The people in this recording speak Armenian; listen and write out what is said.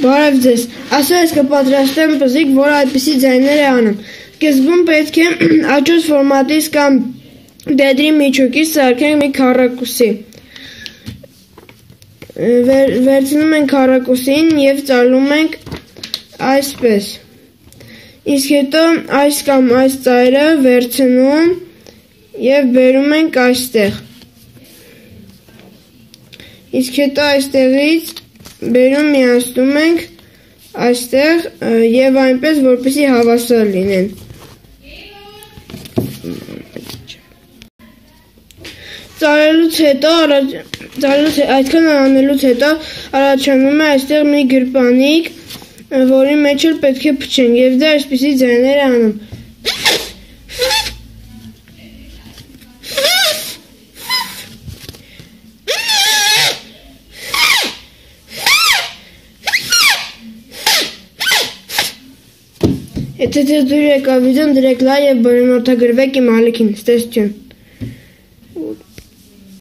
Բարև ձեզ։ Ասա ես կպատրաստեմ պզիկ, որ այդպիսի ձայներ է անում։ Սկզբում պետք է աճոց ֆորմատից կամ դեդրի միջուկից սարքենք մի քառակուսի։ Վեր, վերցնում ենք քառակուսին եւ ծալում ենք այսպես։ Իսկ հետո այս կամ այս ծայրը վերցնում եւ բերում ենք այստեղ։ Իսկ հետո այստեղից բերում միացնում ենք այստեղ եւ այնպես որպեսի հավասար լինեն։ Ծարելուց հետո ծարելուց այդքան անելուց հետո առաջանում է այստեղ մի գրպանիկ, որի մեջ էլ պետք է փչենք եւ դա այսպեսի ձայներ անում։ Եթե դες դուր եկա վիդեոն դրեք լայ եւ բարենորդագրվեք իմ ալիքին։ Ստեսություն։